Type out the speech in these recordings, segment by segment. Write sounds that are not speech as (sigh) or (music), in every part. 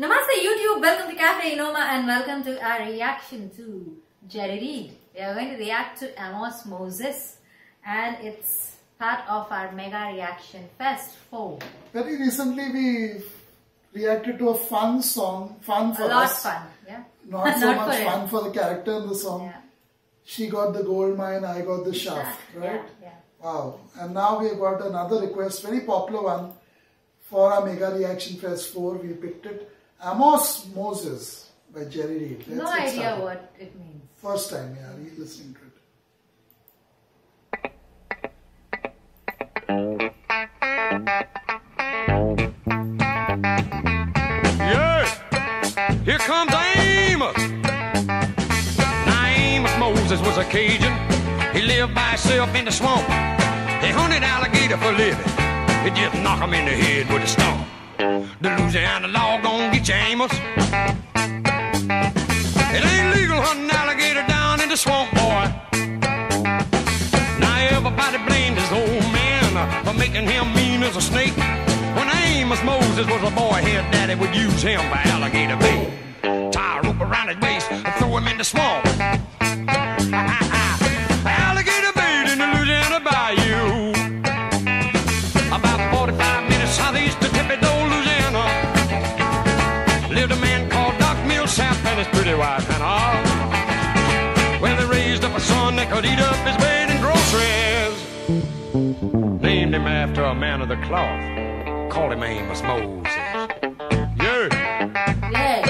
Namaste YouTube, welcome to Cafe Enoma and welcome to our reaction to Jerry Reed. We are going to react to Amos Moses and it's part of our Mega Reaction Fest 4. Very recently we reacted to a fun song, fun for A lot us. fun, yeah? (laughs) Not so much for fun for the character in the song. Yeah. She got the gold mine, I got the shaft, Yeah, right? yeah. Wow. And now we have got another request, very popular one for our Mega Reaction Fest 4. We picked it. Amos Moses by Jerry Reed. Let's No idea started. what it means. First time, yeah, re-listening to it. Yeah, here comes Amos. Now Amos Moses was a Cajun. He lived by himself in the swamp. He hunted alligator for a living. He just knock him in the head with a stump. The Louisiana law gon' get you, Amos. It ain't legal hunting alligator down in the swamp, boy. Now everybody blamed his old man for making him mean as a snake. When Amos Moses was a boy, his daddy would use him for alligator bait. Tie a rope around his waist and throw him in the swamp. And wife Hannah. Well, they raised up a son that could eat up his weight in groceries. Named him after a man of the cloth. Called him Amos Moses. Yeah. Yeah.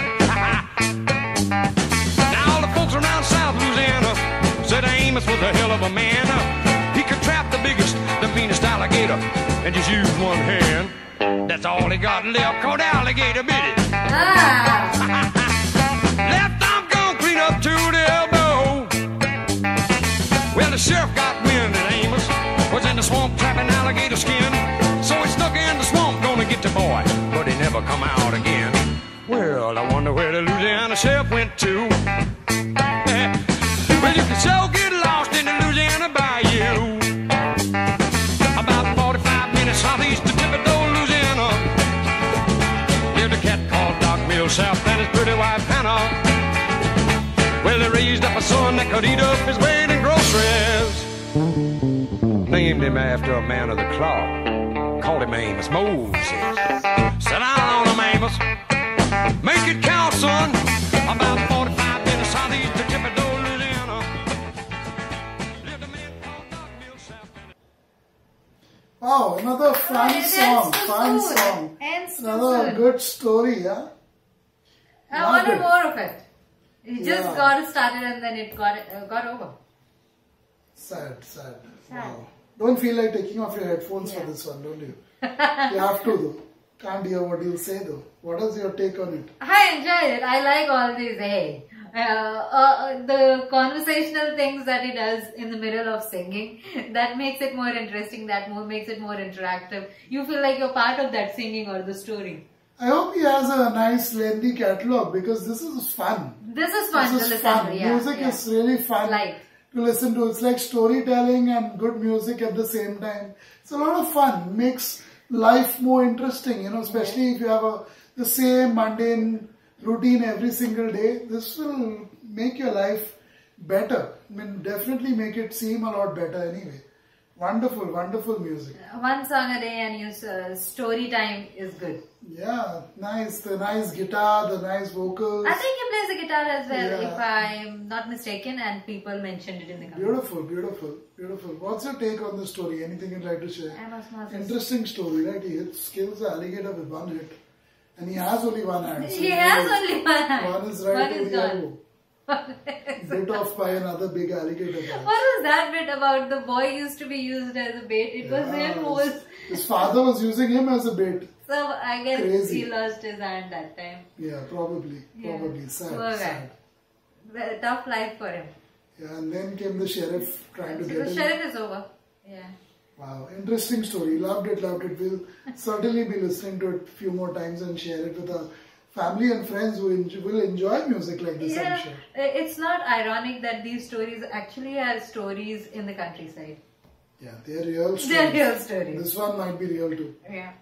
Now all the folks around South Louisiana said Amos was a hell of a man. He could trap the biggest, the meanest alligator and just use one hand. That's all he got left, called alligator bit it. Ah! (laughs) up to the elbow. Well, the sheriff got wind that Amos was in the swamp trapping alligator skin. So he stuck in the swamp, gonna get the boy, but he never come out again. Well, I wonder where the Louisiana sheriff went to. (laughs) well, you can so get lost in the Louisiana bayou. About 45 minutes southeast of Thibodaux, Louisiana lived a cat called Doc Millsap and his pretty wife Hannah. Well, they raised up a son that could eat up his weight in groceries. Named him after a man of the cloth. Called him Amos Moses. Sit down on him, Amos. Make it count, son. About 45 minutes southeast of Thibodaux, Louisiana. Lived a man called Doc Millsap. Wow, oh, another oh, fun Oh, song, so fun soon. song. Ends so Another soon. good story, yeah? I Loved wanted it. more of it. It just Yeah. got started and then it got uh, got over. Sad, sad. Sad. Wow. Don't feel like taking off your headphones for this one, don't you? (laughs) you have to though. Can't hear what you'll say though. What is your take on it? I enjoyed it. I like all these, hey. Uh, uh, the conversational things that he does in the middle of singing (laughs) that makes it more interesting that more makes it more interactive you feel like you're part of that singing or the story I hope he has a nice lengthy catalog because this is fun. this is fun this to is listen fun. to yeah, music yeah. is really fun to listen to. It's like storytelling and good music at the same time. It's a lot of fun. Makes life more interesting, you know, especially if you have a the same mundane routine every single day. This will make your life better. I mean, definitely make it seem a lot better anyway. Wonderful, wonderful music. one song a day and use uh, story time is good Yeah, nice. The nice guitar, the nice vocals. I think he plays the guitar as well Yeah. if I'm not mistaken and people mentioned it in the comments Beautiful, beautiful, beautiful. What's your take on the story? Anything you'd like to share? Amos Moses. Interesting story, right? He hits, kills the alligator with one hit. And he has only one hand. so he you has only one hand One is right one is the gone. (laughs) Bit off by another big alligator. What was that bit about the boy used to be used as a bait? It was Yeah, him who was. His father was using him as a bait. So I guess Crazy. he lost his hand that time. Yeah, probably. Yeah. Probably. Sad. Poor sad. The tough life for him. Yeah, and then came the sheriff trying to So get the him. sheriff is over. Yeah. Wow, interesting story. Loved it, loved it. We'll certainly be listening to it a few more times and share it with our family and friends who enjoy, will enjoy music like this, Yeah, sure. it's not ironic that these stories actually are stories in the countryside. Yeah, they're real stories. They're real stories. This one might be real too. Yeah.